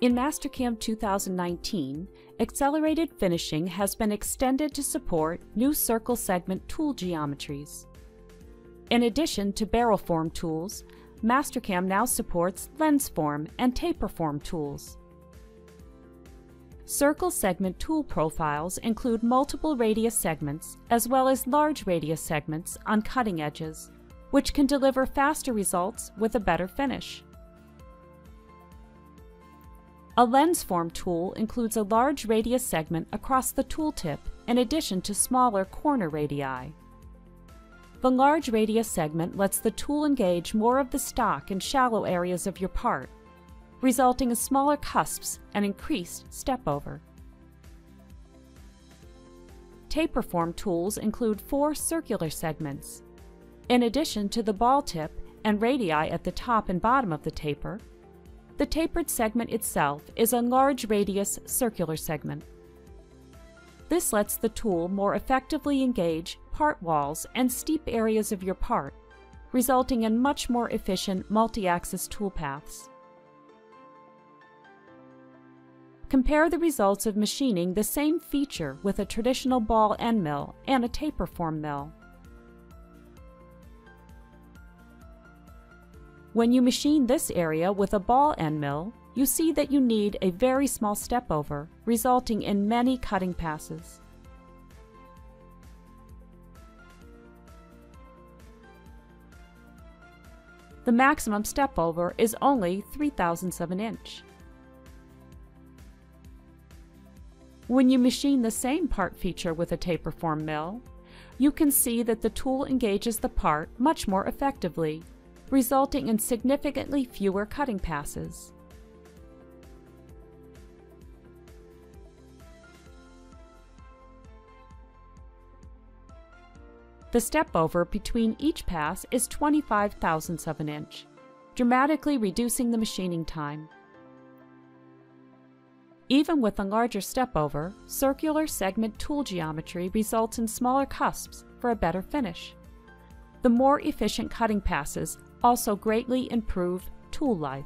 In Mastercam 2019, accelerated finishing has been extended to support new circle segment tool geometries. In addition to barrel form tools, Mastercam now supports lens form and taper form tools. Circle segment tool profiles include multiple radius segments as well as large radius segments on cutting edges, which can deliver faster results with a better finish. A lens form tool includes a large radius segment across the tooltip in addition to smaller corner radii. The large radius segment lets the tool engage more of the stock in shallow areas of your part, resulting in smaller cusps and increased step over. Taper form tools include four circular segments. In addition to the ball tip and radii at the top and bottom of the taper, the tapered segment itself is a large radius circular segment. This lets the tool more effectively engage part walls and steep areas of your part, resulting in much more efficient multi-axis toolpaths. Compare the results of machining the same feature with a traditional ball end mill and a taper form mill. When you machine this area with a ball end mill, you see that you need a very small step over, resulting in many cutting passes. The maximum step over is only 3 thousandths of an inch. When you machine the same part feature with a taper form mill, you can see that the tool engages the part much more effectively, resulting in significantly fewer cutting passes. The step over between each pass is 25 thousandths of an inch, dramatically reducing the machining time. Even with a larger step over, circular segment tool geometry results in smaller cusps for a better finish. The more efficient cutting passes also greatly improve tool life.